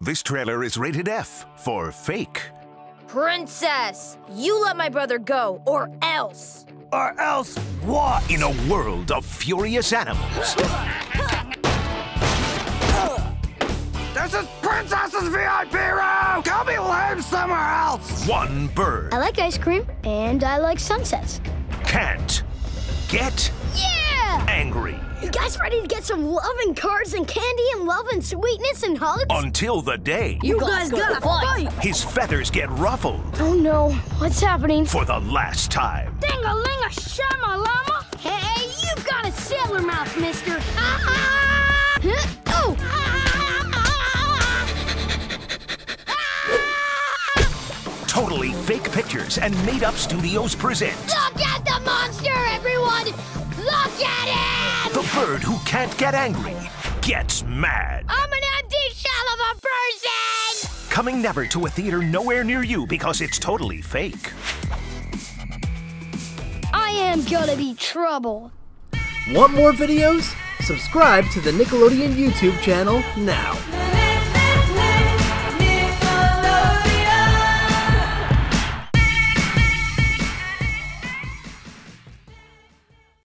This trailer is rated F for fake. Princess, you let my brother go, or else. Or else what? In a world of furious animals, This is Princess's VIP room! Go be lame somewhere else! one bird I like ice cream and I like sunsets. can't get Yeah! Angry You guys ready to get some love and cards and candy and love and sweetness and hugs? until the day You guys gotta fight. his feathers get ruffled Oh no, what's happening? for the last time. Ding-a-ling-a shama llama! Hey, you've got a sailor mouth, mister! Ah! Huh? Oh! Totally fake pictures and made up studios present Look at the monster, Bird Who Can't Get Angry Gets Mad. I'm an empty shell of a person! Coming never to a theater nowhere near you because it's totally fake. I am gonna be trouble. Want more videos? Subscribe to the Nickelodeon YouTube channel now.